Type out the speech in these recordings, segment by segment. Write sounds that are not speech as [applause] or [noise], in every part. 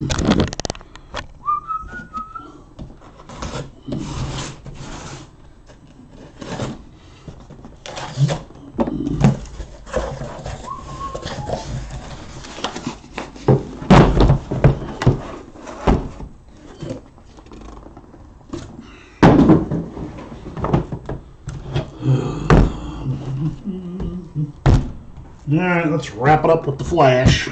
All right, let's wrap it up with the flash.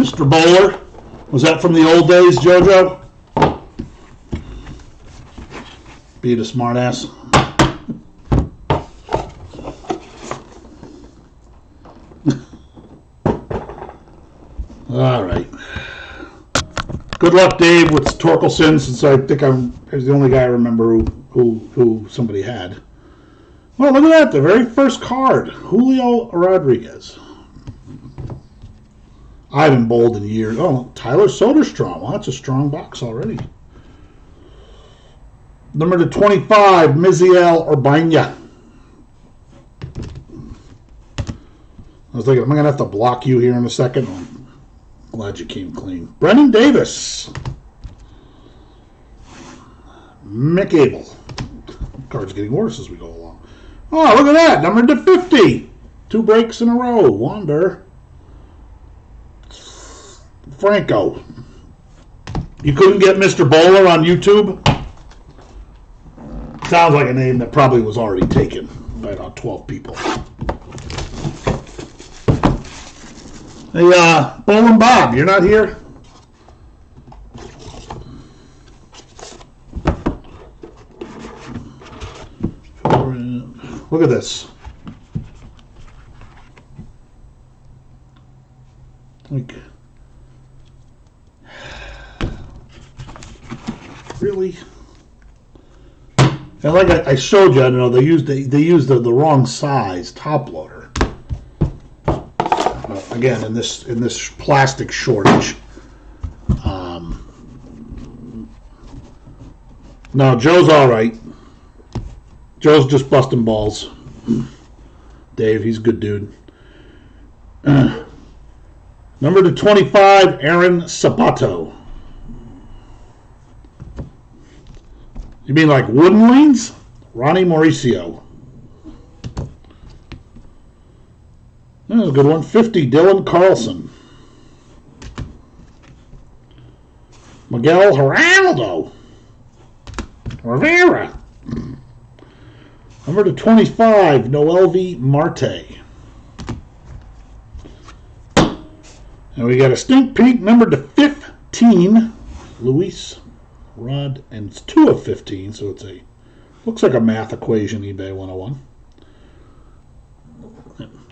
Mr. Bowler, was that from the old days, JoJo? Being a smartass. All right. Good luck, Dave, with Torkelson, since I think I'm he's the only guy I remember who, who, who somebody had. Well, look at that. The very first card Julio Rodriguez. I haven't in years. Oh, Tyler Soderstrom. Well, that's a strong box already. Number to 25, Misael Urbina. I was thinking, am I going to have to block you here in a second? I'm glad you came clean. Brennan Davis. Mick Abel. Card's getting worse as we go along. Oh, look at that. Number to 50. Two breaks in a row. Wander. Franco. You couldn't get Mr. Bowler on YouTube? Sounds like a name that probably was already taken by about 12 people. Hey, uh, Bowling Bob, you're not here? Look at this. Like, really? And like I, I showed you, I don't know they used they, they used the, the wrong size top loader. Uh, again, in this in this plastic shortage. Um, no, Joe's all right. Joe's just busting balls. Dave, he's a good dude. [clears throat] Number to 25, Aaron Sabato. You mean like wooden lanes? Ronnie Mauricio. That's a good one. 50, Dylan Carlson. Miguel Geraldo. Rivera. Number to 25, Noelvi Marte. And we got a stink peek number to 15, Luis Rod, and it's two of 15, so it's a, looks like a math equation, eBay 101.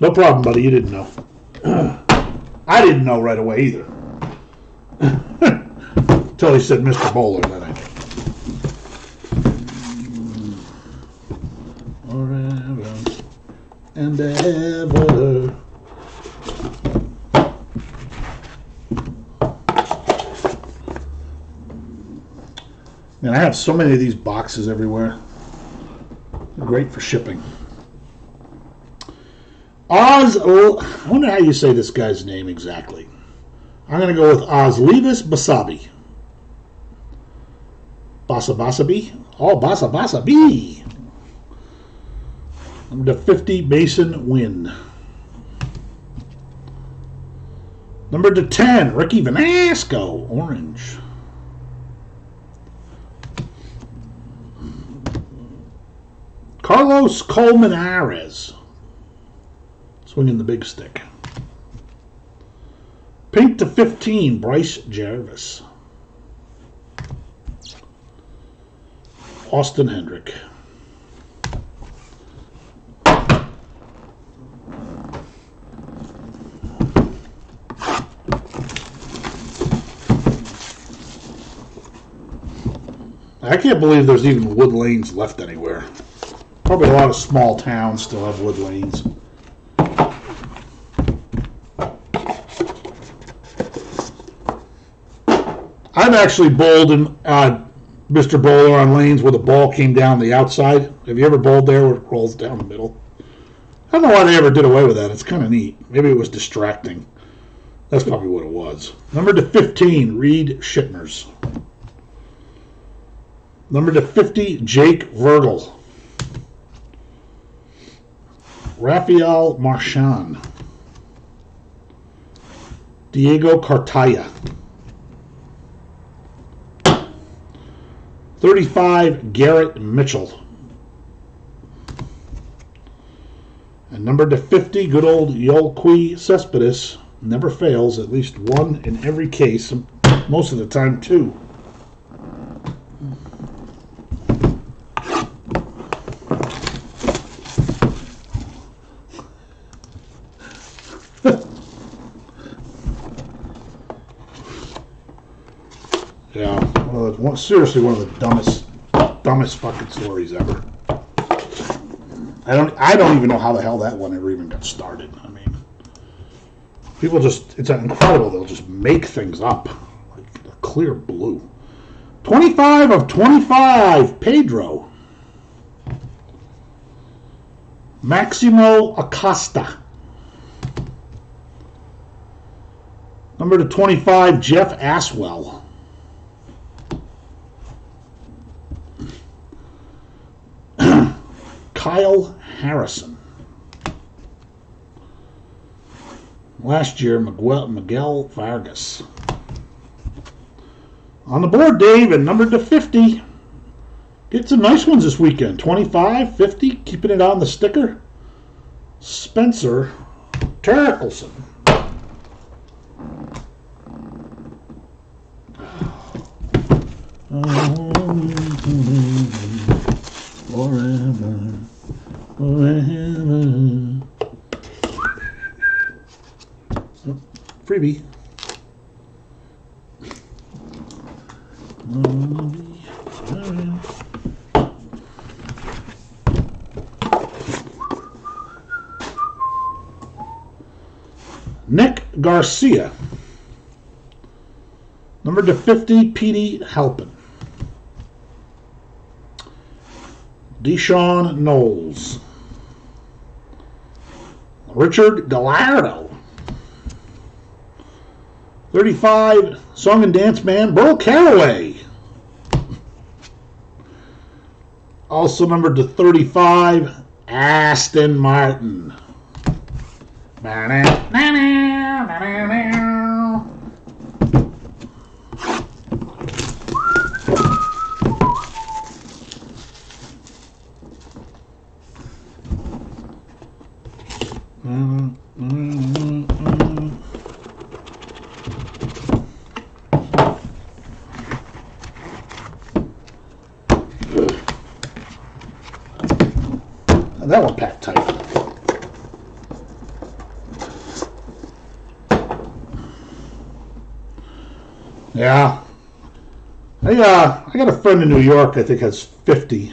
No problem, buddy, you didn't know. [clears throat] I didn't know right away either. [laughs] Until he said Mr. Bowler, then I knew. Forever and ever. Man, I have so many of these boxes everywhere. They're great for shipping. Oz, I wonder how you say this guy's name exactly. I'm going to go with Ozlevis Basabi. Basa Basabi? Oh, Basa Basabi. Number 50, Masyn Wynn. Number to 10, Ricky Vanasco, orange. Carlos Coleman Colmenares, swinging the big stick. Pink to 15, Bryce Jarvis. Austin Hendrick. I can't believe there's even wood lanes left anywhere. Probably a lot of small towns still have wood lanes. I've actually bowled in uh, Mr. Bowler on lanes where the ball came down the outside. Have you ever bowled there where it rolls down the middle? I don't know why they ever did away with that. It's kind of neat. Maybe it was distracting. That's probably what it was. Number to 15, Reed Shipmers. Number to 50, Jake Virgil. Rafael Marchand. Diego Cartaya. 35, Garrett Mitchell. And number to 50, good old Yoelqui Cespedes. Never fails, at least one in every case, most of the time, two. yeah, well, one, seriously one of the dumbest, dumbest fucking stories ever. I don't, I don't even know how the hell that one ever even got started. I mean, people just, it's incredible. They'll just make things up like a clear blue. 25 of 25, Pedro. Maximo Acosta. Number to 25, Jeff Aswell. Kyle Harrison. Last year, Miguel, Miguel Vargas. On the board, Dave, and numbered to 50. Get some nice ones this weekend. 25, 50, keeping it on the sticker. Spencer Torkelson. Forever, freebie. Nick Garcia. Number to 50, Petey Halpin. Deshaun Knowles. Richard Gallardo. 35, Song and Dance Man, Burl Carraway. Also numbered to 35, Aston Martin. Mm, mm, mm, that one packed tight. Yeah. I uh I got a friend in New York I think has 50.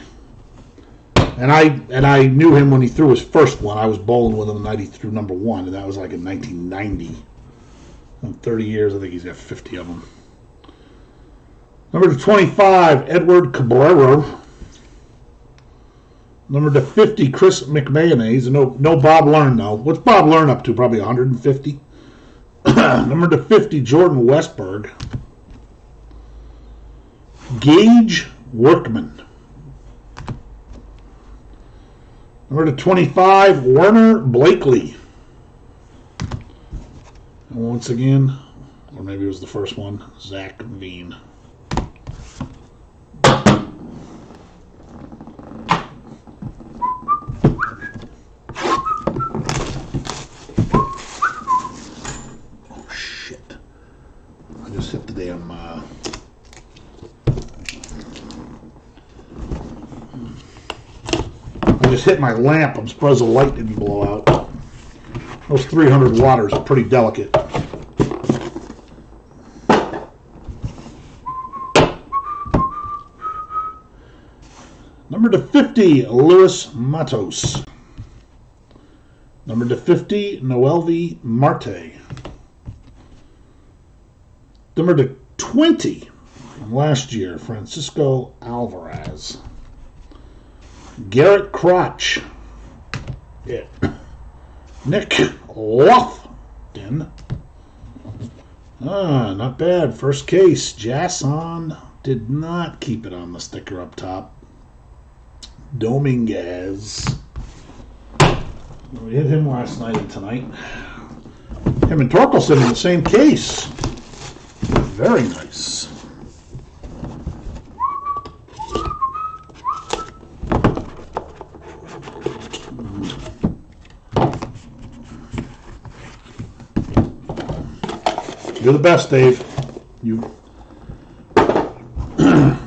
And I and I knew him when he threw his first one. I was bowling with him the night he threw number 1 and that was like in 1990. In 30 years I think he's got 50 of them. Number to 25 Edward Cabrera. Number to 50, Chris McMayonnaise. No, no Bob Learn, though. What's Bob Learn up to? Probably 150. [clears throat] Number to 50, Jordan Westburg. Gage Workman. Number to 25, Werner Blakely. And once again, or maybe it was the first one, Zach Veen. Oh shit. I just hit the damn uh I just hit my lamp. I'm surprised the light didn't blow out. Those 300 waters are pretty delicate. Number to 50, Luis Matos. Number to 50, Noelvi Marte. Number to 20, from last year, Francisco Alvarez. Garrett Crotch. Yeah. Nick Lofton. Ah, not bad. First case. Jason did not keep it on the sticker up top. Dominguez. We hit him last night and tonight. Him and Torkelson in the same case. Very nice. You're the best, Dave. You [clears throat] don't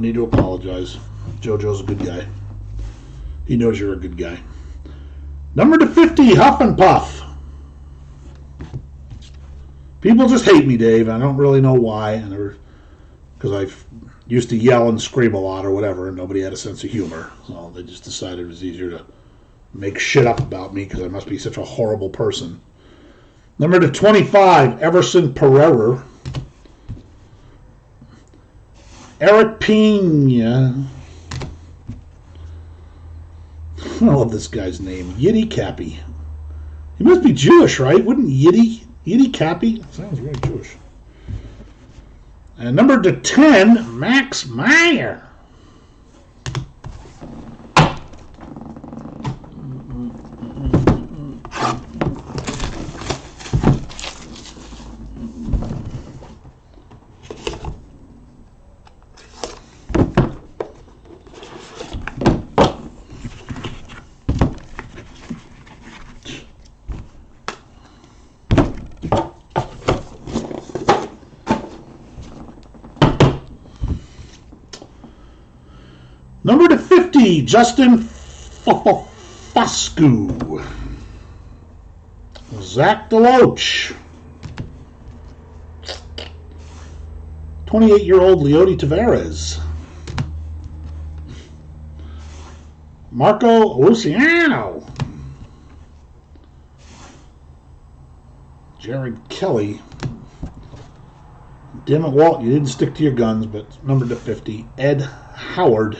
need to apologize. JoJo's a good guy. He knows you're a good guy. Number to 50, Huff and Puff. People just hate me, Dave. I don't really know why. And because I used to yell and scream a lot or whatever, and nobody had a sense of humor. So they just decided it was easier to make shit up about me because I must be such a horrible person. Number to 25, Everson Pereira. Eric Pena. I love this guy's name. Yiddy Cappy. He must be Jewish, right? Wouldn't Yiddy, Yiddy Cappy? Sounds very Jewish. And number to 10, Max Meyer. Number to 50, Justin Foscue. Zach DeLoach. 28 year old Leody Taveras. Marco Luciano. Jared Kelley. Damn it, Walt, you didn't stick to your guns, but number to 50, Ed Howard.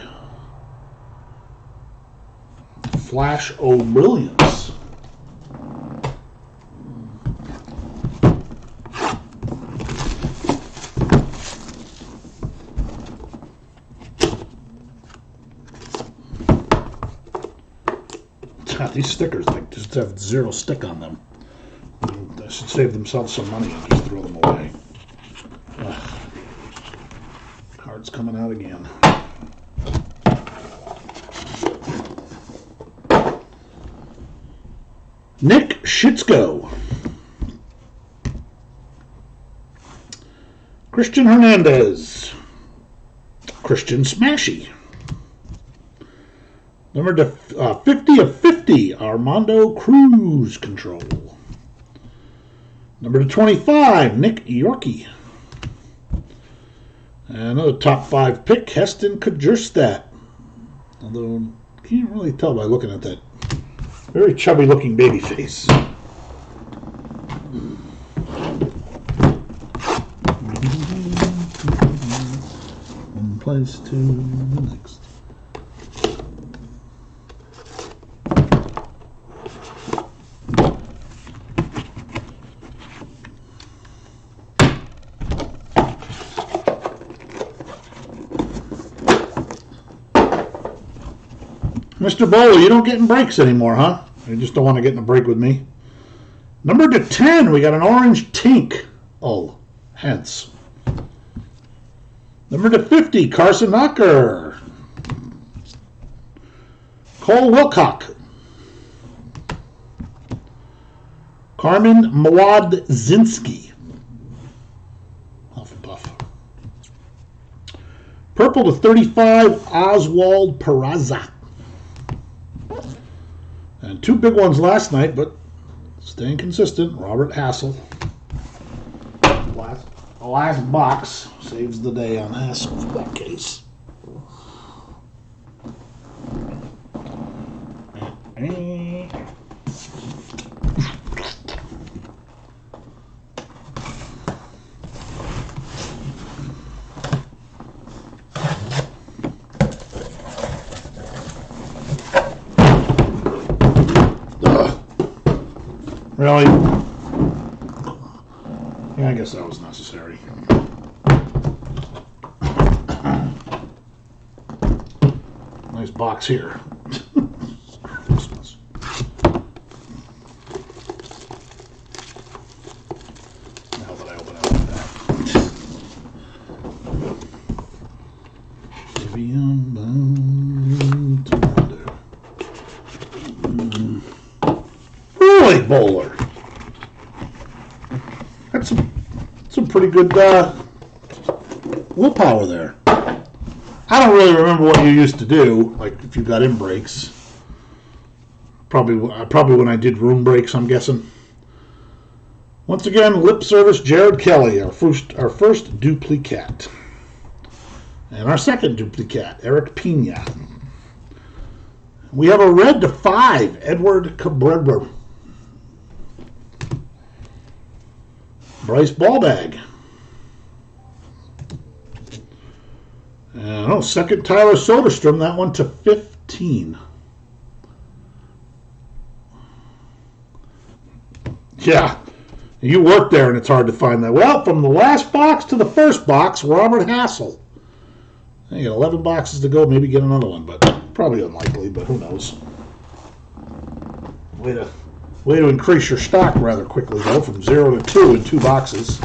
Flash O'Brilliance. These stickers like just have zero stick on them. They should save themselves some money and just throw them away. Ugh. Cards coming out again. Schitzko. Christian Hernandez. Christian Smashy. Number to, uh, 50 of 50, Armando Cruz Control. Number to 25, Nick Yorkie. Another top five pick, Heston Kjerstad. Although, can't really tell by looking at that very chubby looking baby face. Place to the next. Mr. Bowler, you don't get in breaks anymore, huh? You just don't want to get in a break with me. Number to 10, we got an orange tink. Oh, hence. Number to 50, Carson Knocker. Cole Wilcock. Carmen Mlodzinski. Huff Puff. Purple to 35, Oswald Peraza. And two big ones last night, but staying consistent. Robert Hassell. The last box saves the day on this that case. Really? I guess that was necessary. Nice box here. Christmas. How did I open it that? Vivian bound. Mm. Really, bowler. That's some, some pretty good uh, willpower there. I don't really remember what you used to do, like if you got in breaks. Probably, uh, probably when I did room breaks, I'm guessing. Once again, lip service Jared Kelley, our first, our first duplicate, and our second duplicate, Eric Pena. We have a red to five, Edward Cabrera. Bryce Ballbag. Oh, second Tyler Soderstrom, that one to 15. Yeah, you work there and it's hard to find that. Well, from the last box to the first box, Robert Hassell. You got 11 boxes to go, maybe get another one, but probably unlikely, but who knows. Way to, way to increase your stock rather quickly, though, from zero to two in two boxes.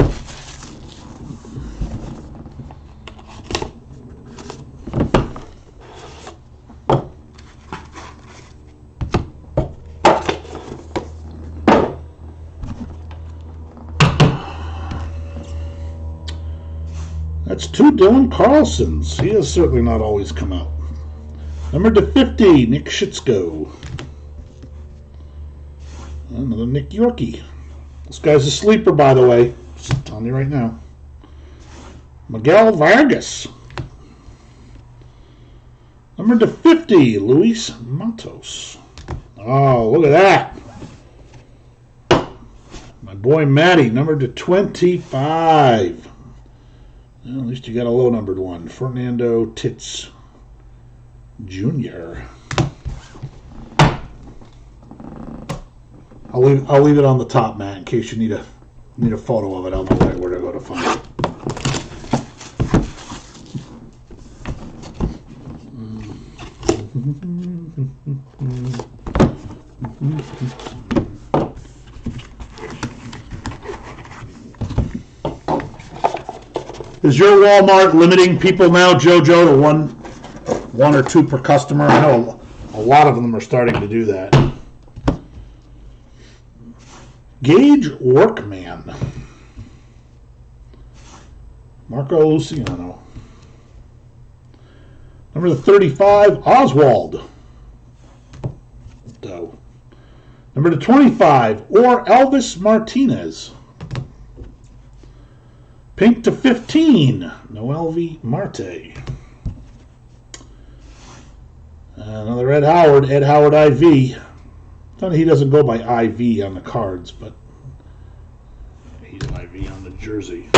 That's two Dylan Carlsons. He has certainly not always come out. Number to 50, Nick Schitsko. Another Nick Yorkie. This guy's a sleeper, by the way. Just telling you right now. Miguel Vargas. Number to 50, Luis Matos. Oh, look at that. My boy Matty, number to 25. Well, at least you got a low numbered one. Fernando Tits Jr. I'll leave I'll leave it on the top, Matt, in case you need a need a photo of it. I'll know where to go to find it. [laughs] Is your Walmart limiting people now, JoJo, to one, one or two per customer? I know a lot of them are starting to do that. Gage Workman, Marco Luciano. Number 35, Oswald. Doe. Number 25, or Elvis Martinez. Pink to 15, Noelvi Marte. Another Ed Howard, Ed Howard IV. He doesn't go by IV on the cards, but he's IV on the jersey.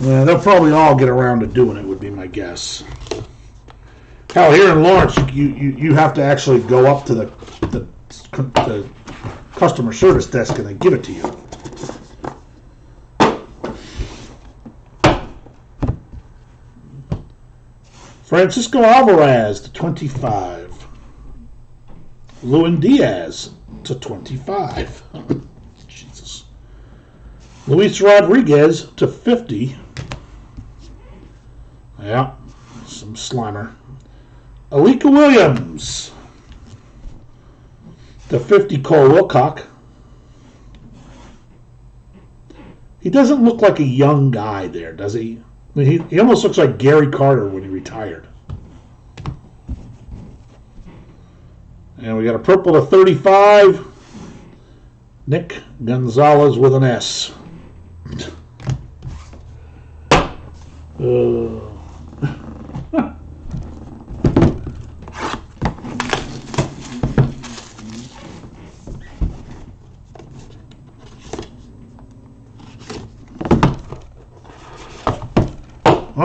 Yeah, they'll probably all get around to doing it, would be my guess. Hell, here in Lawrence, you, you, you have to actually go up to the, the, the customer service desk and they give it to you. Francisco Alvarez to 25. Lewin Diaz to 25. [laughs] Jesus. Luis Rodriguez to 50. Yeah, some slimer. Alika Williams The 50. Cole Wilcock. He doesn't look like a young guy there, does he? I mean, he, he almost looks like Gary Carter when he retired. And we got a purple to 35. Nick Gonzalez with an S. Uh,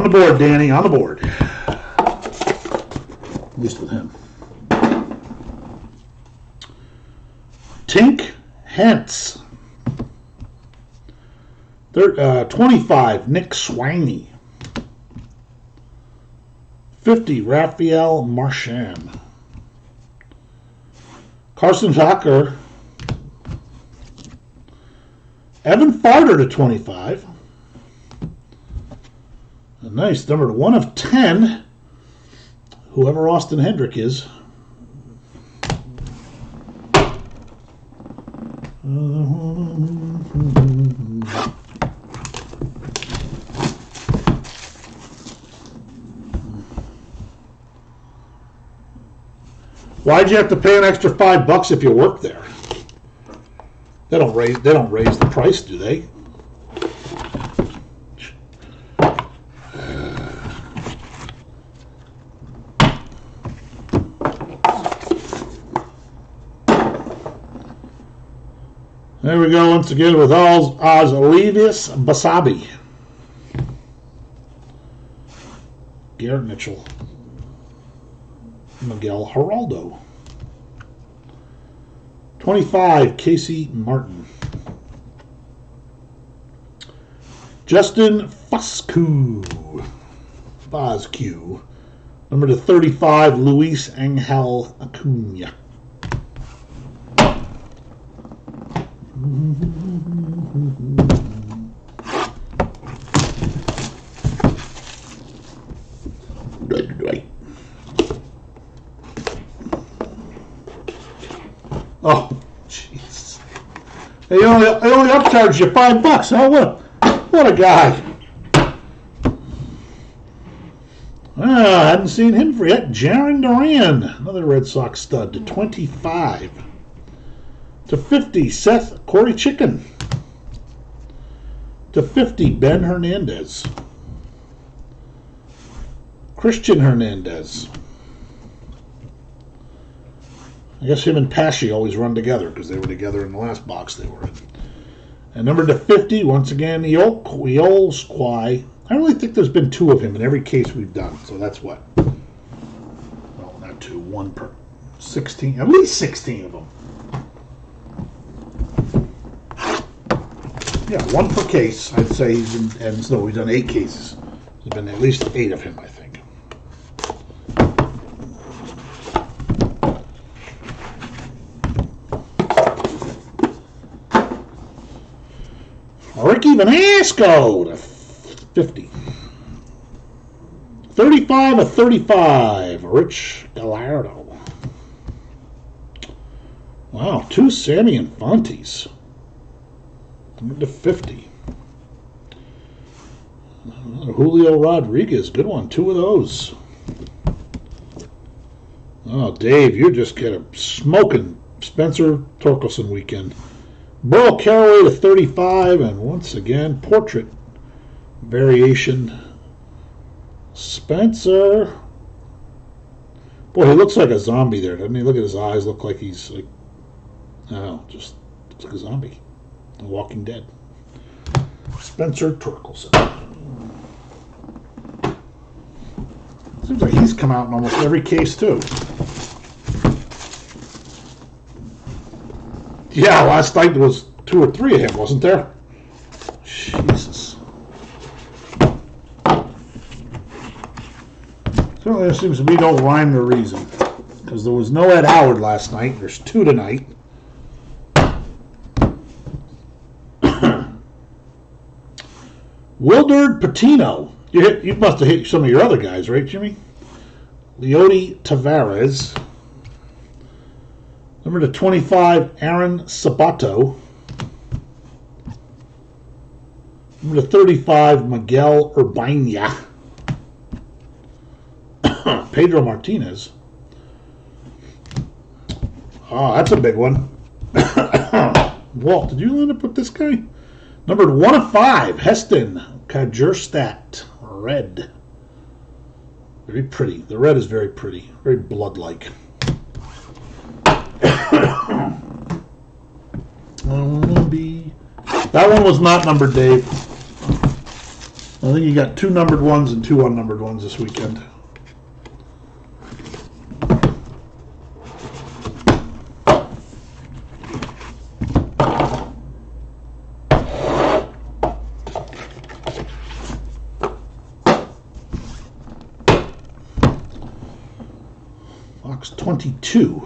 the board, Danny, on the board. At least with him. Tink Hence. Thir uh, 25, Nick Swiney. 50, Raphael Marchand. Carson Tucker. Evan Farter to 25. Nice number one of 10. Whoever Austin Hendrick is. Why'd you have to pay an extra five bucks if you work there? They don't raise they don't raise the price, do they? There we go once again with Oz, Oz Basabi. Garrett Mitchell. Miguel Geraldo. 25, Casey Martin. Justin Foscue. Foscue. Number to 35, Luis Angel Acuna. Right, right. Oh, jeez. They only they only upcharged you five bucks. Oh, what a, what a guy. Ah, I hadn't seen him for yet. Jarren Duran, another Red Sox stud, to 25. To 50, Seth Corey Chicken. To 50, Ben Hernandez. Christian Hernandez. I guess him and Pashy always run together because they were together in the last box they were in. And number to 50, once again, Eol Squai. I really think there's been two of him in every case we've done. So that's what? Well, not two, one per 16, at least 16 of them. Yeah, one per case. I'd say he's been, and so we've done eight cases. There's been at least eight of him, I think. Ricky Vanasco to 50. 35 of 35, Rich Gallardo. Wow, two Sammy Infantes. Number to 50. Julio Rodriguez, good one, two of those. Oh, Dave, you're just getting a smoking Spencer Torkelson weekend. Burl Carraway to 35, and once again, portrait variation. Spencer. Boy, he looks like a zombie there, doesn't he? Look at his eyes, look like he's like, I don't know, just looks like a zombie. The Walking Dead. Spencer Torkelson. Seems like he's come out in almost every case, too. Yeah, last night there was two or three of him, wasn't there? Jesus. Certainly there seems to be no rhyme or reason. Because there was no Ed Howard last night. There's two tonight. Wilderd Patino. You hit, you must have hit some of your other guys, right, Jimmy? Leody Taveras. Number to 25, Aaron Sabato. Number to 35, Miguel Urbina. [coughs] Pedro Martinez. Oh, that's a big one. [coughs] Walt, did you end up with this guy? Numbered 1 of 5, Heston Kjerstad. Red. Very pretty. The red is very pretty. Very blood-like. [coughs] That one was not numbered, Dave. I think you got two numbered ones and two unnumbered ones this weekend. box 22.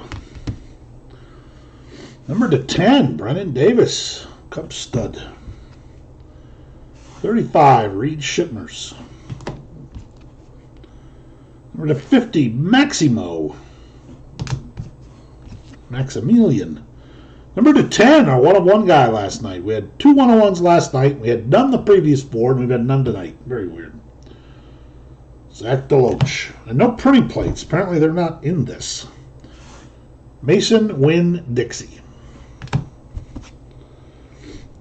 Number to 10, Brennan Davis, Cup stud. 35, Reed Shipmers. Number to 50, Maximo. Maximilian. Number to 10, our one on one guy last night. We had two one on ones last night. We had none the previous four, and we've had none tonight. Very weird. Zach Deloach. And no pretty plates. Apparently, they're not in this. Mason Win Dixie.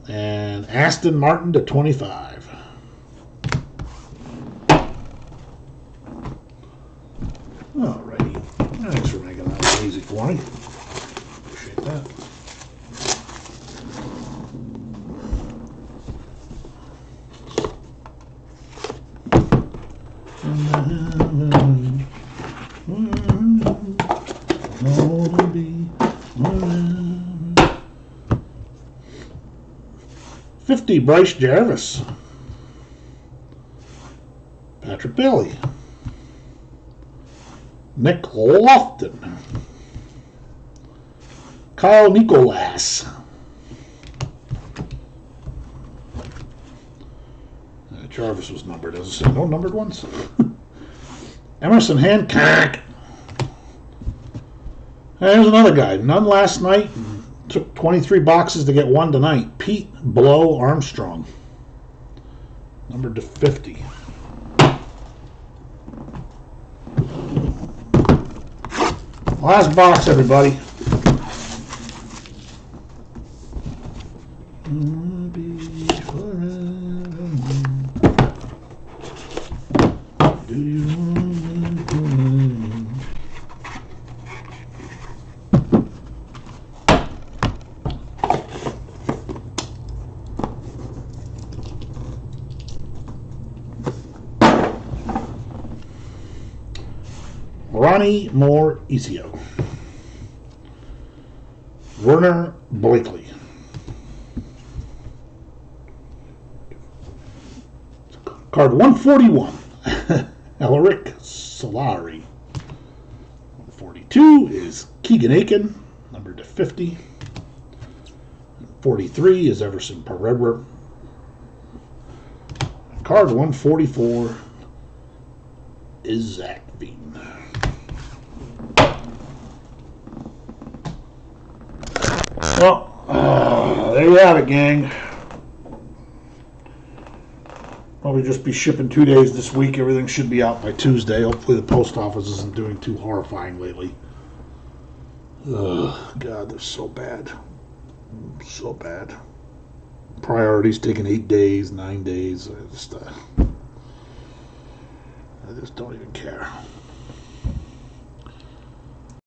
And Aston Martin to 25. 50, Bryce Jarvis. Patrick Bailey. Nick Lofton. Kyle Nicolas. Uh, Jarvis was numbered, as I said. No numbered ones. [laughs] Emerson Hancock. There's another guy. None last night. Took 23 boxes to get one tonight. Pete Blow Armstrong. number to 50. Last box, everybody. Mm-hmm, Do you Mauricio. Werner Blakely. Card 141. Elric [laughs] Solari. 142 is Keegan Aiken, number to 50. 43 is Everson Pereira. Card 144 is Zach Veen. Well, uh, there you have it, gang. Probably just be shipping two days this week. Everything should be out by Tuesday. Hopefully, the post office isn't doing too horrifying lately. Ugh, God, they're so bad. So bad. Priorities taking eight days, nine days. I just, uh, I just don't even care.